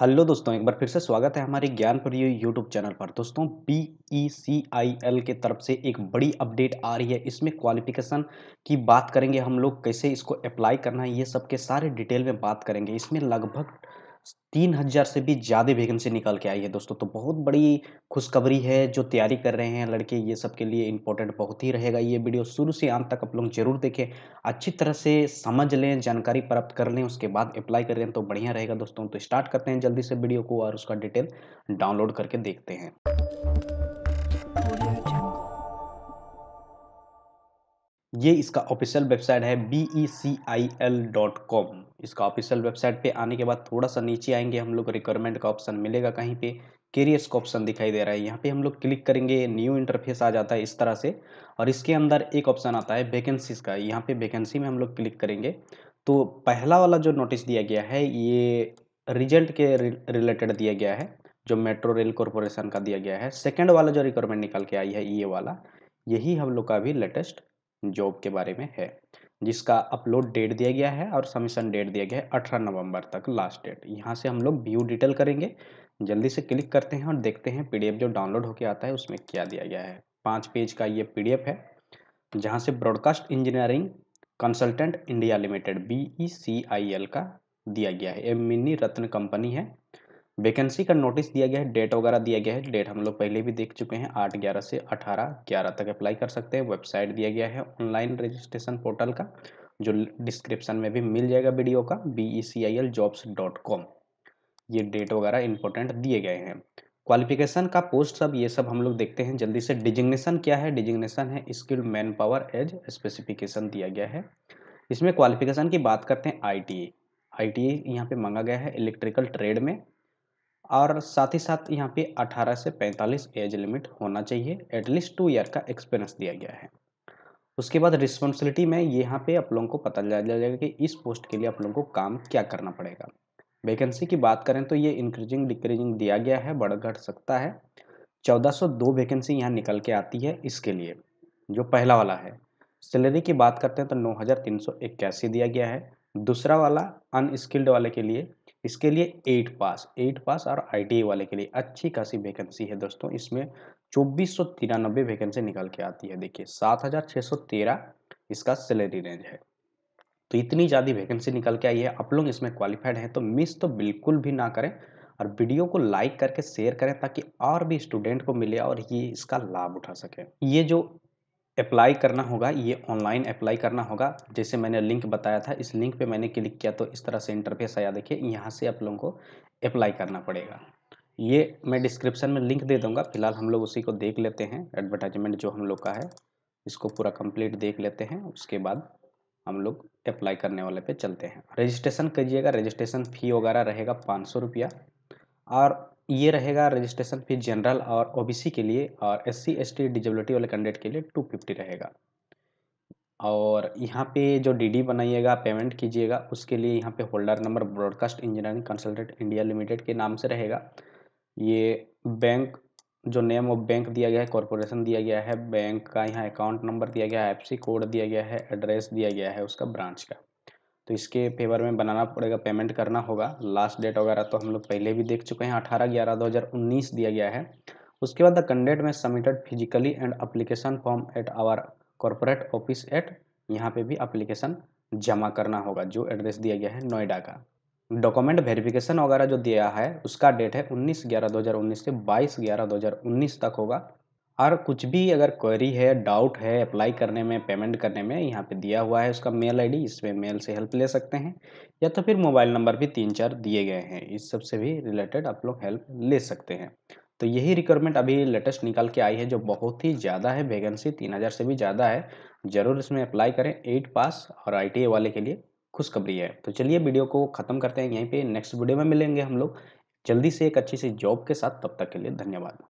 Hello दोस्तों, एक बार फिर से स्वागत है हमारे ज्ञान पर यूट्यूब चैनल पर। दोस्तों B E C I L के तरफ़ से एक बड़ी अपडेट आ रही है। इसमें क्वालिफिकेशन की बात करेंगे हम लोग, कैसे इसको अप्लाई करना है, ये सब के सारे डिटेल में बात करेंगे। इसमें लगभग तीन हज़ार से भी ज़्यादा वैकेंसी निकल के आई है दोस्तों। तो बहुत बड़ी खुशखबरी है जो तैयारी कर रहे हैं लड़के। ये सब के लिए इंपॉर्टेंट बहुत ही रहेगा। ये वीडियो शुरू से अंत तक आप लोग ज़रूर देखें। अच्छी तरह से समझ लें, जानकारी प्राप्त कर लें, उसके बाद अप्लाई कर लें तो बढ़िया रहेगा दोस्तों। तो स्टार्ट करते हैं जल्दी से वीडियो को और उसका डिटेल डाउनलोड करके देखते हैं। ये इसका ऑफिशियल वेबसाइट है B E C I L dot com इसका ऑफिशियल वेबसाइट पे आने के बाद थोड़ा सा नीचे आएँगे, हम लोग रिक्वायरमेंट का ऑप्शन मिलेगा कहीं पे. कैरियर्स का ऑप्शन दिखाई दे रहा है. यहाँ पे हम लोग क्लिक करेंगे न्यू इंटरफेस आ जाता है इस तरह से. और इसके अंदर एक ऑप्शन आता है वैकेंसीज का. यहाँ पे वैकेंसी में हम लोग क्लिक करेंगे. तो पहला वाला जो नोटिस दिया गया है, ये रिज़ल्ट के रिलेटेड दिया गया है, जो मेट्रो रेल कॉरपोरेशन का दिया गया है. सेकेंड वाला जो रिक्वायरमेंट निकल के आई है, ये वाला. यही हम लोग का अभी लेटेस्ट जॉब के बारे में है, जिसका अपलोड डेट दिया गया है और सबमिशन डेट दिया गया है अठारह नवंबर तक, लास्ट डेट। यहाँ से हम लोग व्यू डिटेल करेंगे, जल्दी से क्लिक करते हैं और देखते हैं पीडीएफ जो डाउनलोड होके आता है उसमें क्या दिया गया है। पाँच पेज का ये पीडीएफ है, जहाँ से broadcast engineering consultant India limited B E C I L का दिया गया है। ये मिनी रत्न कंपनी है वैकेंसी का नोटिस दिया गया है, डेट वगैरह दिया गया है, डेट हम लोग पहले भी देख चुके हैं, आठ ग्यारह से अठारह, ग्यारह तक अप्लाई कर सकते हैं वेबसाइट दिया गया है ऑनलाइन रजिस्ट्रेशन पोर्टल का, जो डिस्क्रिप्शन में भी मिल जाएगा वीडियो का B E C I L jobs dot com ये डेट वगैरह इंपॉर्टेंट दिए गए हैं। क्वालिफिकेशन का पोस्ट सब, ये सब हम लोग देखते हैं, जल्दी से डिजिग्नेशन क्या है? डिजिग्नेशन है skilled man power as specification दिया गया है। इसमें क्वालिफिकेशन की बात करते हैं आई टी आई टी यहाँ पे मांगा गया है इलेक्ट्रिकल ट्रेड में। और साथ ही साथ यहाँ पे 18 से 45 एज लिमिट होना चाहिए एटलीस्ट टू ईयर का एक्सपीरियंस दिया गया है। उसके बाद रिस्पॉन्सिबिलिटी में यहाँ पे आप लोगों को पता चल जाएगा कि इस पोस्ट के लिए आप लोगों को काम क्या करना पड़ेगा। वैकेंसी की बात करें तो ये इंक्रीजिंग डिक्रीजिंग दिया गया है बढ़ घट सकता है। 1402 वैकेंसी यहाँ निकल के आती है इसके लिए, जो पहला वाला है। सैलरी की बात करते हैं तो नौ हज़ार तीन सौ इक्यासी दिया गया है। दूसरा वाला अनस्किल्ड वाले के लिए इसके लिए एट पास एट पास और आई वाले के लिए अच्छी खासी वैकेंसी है दोस्तों। इसमें चौबीस सौ तिरानबे वैकेंसी निकल के आती है। देखिए, सात हज़ार छः सौ तेरह इसका सैलरी रेंज है। तो इतनी ज़्यादा वैकेंसी निकल के आई है आप लोग इसमें क्वालिफाइड हैं तो मिस तो बिल्कुल भी ना करें और वीडियो को लाइक करके शेयर करें ताकि और भी स्टूडेंट को मिले और ये इसका लाभ उठा सके। ये जो अप्लाई करना होगा, ये ऑनलाइन अप्लाई करना होगा। जैसे मैंने लिंक बताया था, इस लिंक पे मैंने क्लिक किया तो इस तरह से इंटरफेस आया। देखिए, यहाँ से आप लोगों को अप्लाई करना पड़ेगा। ये मैं डिस्क्रिप्शन में लिंक दे दूँगा, फ़िलहाल हम लोग उसी को देख लेते हैं। एडवर्टाइजमेंट जो हम लोग का है, इसको पूरा कंप्लीट देख लेते हैं। उसके बाद हम लोग अप्लाई करने वाले पे चलते हैं। रजिस्ट्रेशन करिएगा रजिस्ट्रेशन फ़ी वगैरह रहेगा पाँच सौ रुपया। और ये रहेगा रजिस्ट्रेशन फ़ीस जनरल और ओबीसी के लिए और S C S T disability वाले कैंडिडेट के लिए टू फिफ्टी रहेगा। और यहाँ पे जो डीडी बनाइएगा पेमेंट कीजिएगा, उसके लिए यहाँ पे holder number broadcast engineering consultant India limited के नाम से रहेगा। ये बैंक जो नेम ऑफ़ बैंक दिया गया है कॉरपोरेशन दिया गया है बैंक का यहाँ अकाउंट नंबर दिया गया है एफसी कोड दिया गया है एड्रेस दिया गया है, उसका ब्रांच का। तो इसके फेवर में बनाना पड़ेगा पेमेंट करना होगा। लास्ट डेट वगैरह तो हम लोग पहले भी देख चुके हैं। अठारह ग्यारह दो हज़ार उन्नीस दिया गया है। उसके बाद the candidate may submitted physically and application form at our corporate office at यहाँ पे भी अप्लीकेशन जमा करना होगा, जो एड्रेस दिया गया है नोएडा का। डॉक्यूमेंट वेरिफिकेशन वगैरह जो दिया है, उसका डेट है उन्नीस ग्यारह दो हज़ार उन्नीस से बाईस ग्यारह दो हज़ार उन्नीस तक होगा। और कुछ भी अगर क्वेरी है डाउट है अप्लाई करने में पेमेंट करने में, यहाँ पे दिया हुआ है उसका मेल आईडी इसमें मेल से हेल्प ले सकते हैं। या तो फिर मोबाइल नंबर भी तीन चार दिए गए हैं, इस सबसे भी रिलेटेड आप लोग हेल्प ले सकते हैं। तो यही रिक्वायरमेंट अभी लेटेस्ट निकल के आई है, जो बहुत ही ज़्यादा है वैकेंसी तीन हज़ार से भी ज़्यादा है। ज़रूर इसमें अप्लाई करें एट पास और आई वाले के लिए खुशखबरी है। तो चलिए वीडियो को ख़त्म करते हैं, यहीं पे नेक्स्ट वीडियो में मिलेंगे हम लोग। जल्दी से एक अच्छी सी जॉब के साथ, तब तक के लिए धन्यवाद।